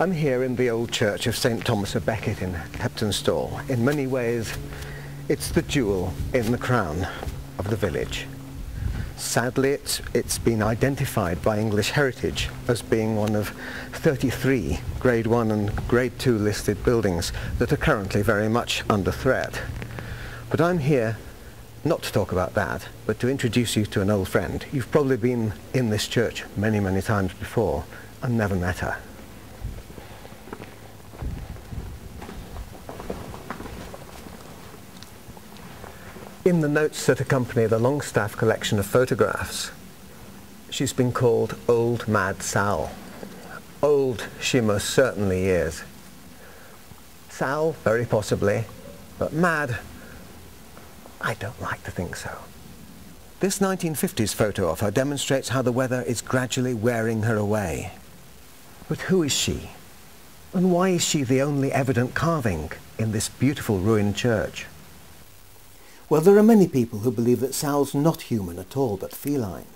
I'm here in the old church of St Thomas of Becket in Heptonstall. In many ways, it's the jewel in the crown of the village. Sadly, it's, it's been identified by English Heritage as being one of 33 Grade 1 and Grade 2 listed buildings that are currently very much under threat. But I'm here not to talk about that, but to introduce you to an old friend. You've probably been in this church many, many times before and never met her. In the notes that accompany the Longstaff collection of photographs, she's been called Old Mad Sal. Old she most certainly is. Sal, very possibly, but mad, I don't like to think so. This 1950s photo of her demonstrates how the weather is gradually wearing her away. But who is she? And why is she the only evident carving in this beautiful ruined church? Well, there are many people who believe that Sal's not human at all, but feline.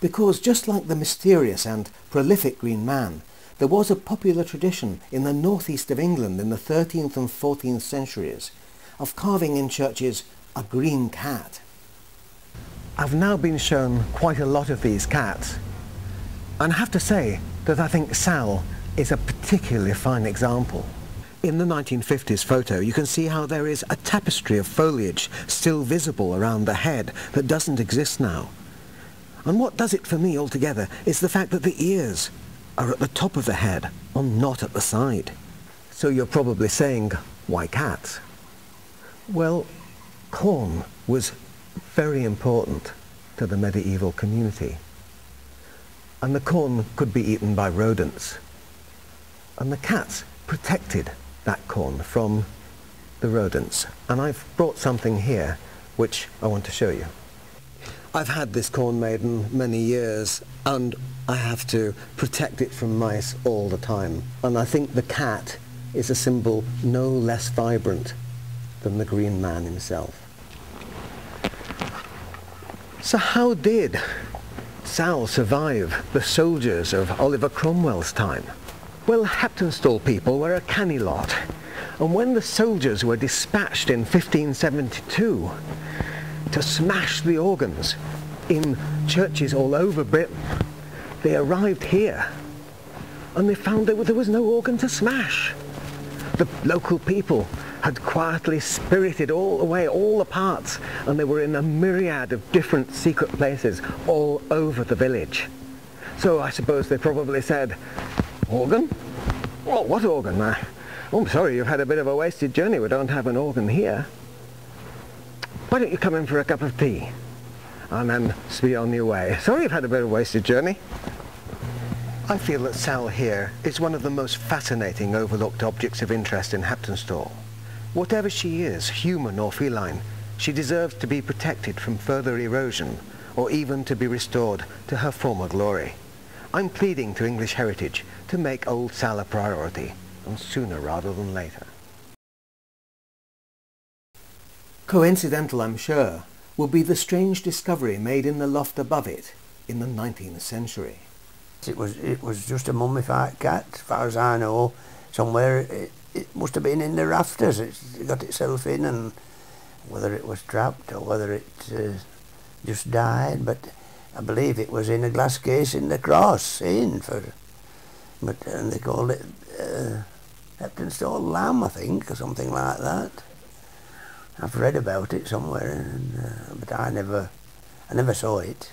Because just like the mysterious and prolific Green Man, there was a popular tradition in the northeast of England in the 13th and 14th centuries of carving in churches a green cat. I've now been shown quite a lot of these cats, and I have to say that I think Sal is a particularly fine example. In the 1950s photo, you can see how there is a tapestry of foliage still visible around the head that doesn't exist now. And what does it for me altogether is the fact that the ears are at the top of the head and not at the side. So you're probably saying, why cats? Well, corn was very important to the medieval community. And the corn could be eaten by rodents. And the cats protected that corn from the rodents. And I've brought something here which I want to show you. I've had this corn maiden many years and I have to protect it from mice all the time. And I think the cat is a symbol no less vibrant than the green man himself. So how did Sal survive the soldiers of Oliver Cromwell's time? Well, Heptonstall people were a canny lot, and when the soldiers were dispatched in 1572 to smash the organs in churches all over Britain, they arrived here and they found that there was no organ to smash. The local people had quietly spirited all away all the parts and they were in a myriad of different secret places all over the village. So I suppose they probably said, Organ? Well, what organ? Uh, oh, I'm sorry, you've had a bit of a wasted journey. We don't have an organ here. Why don't you come in for a cup of tea? And then be on your way. Sorry you've had a bit of a wasted journey. I feel that Sal here is one of the most fascinating overlooked objects of interest in Heptonstall. Whatever she is, human or feline, she deserves to be protected from further erosion or even to be restored to her former glory. I'm pleading to English Heritage to make Old Sal a priority, and sooner rather than later. Coincidental, I'm sure, will be the strange discovery made in the loft above it in the 19th century. It was, it was just a mummified cat, as far as I know. Somewhere it, it must have been in the rafters. It got itself in, and whether it was trapped or whether it uh, just died, but I believe it was in a glass case in the cross inn for, but and they called it uh, Heptonstall Lamb, I think, or something like that. I've read about it somewhere, and, uh, but I never, I never saw it.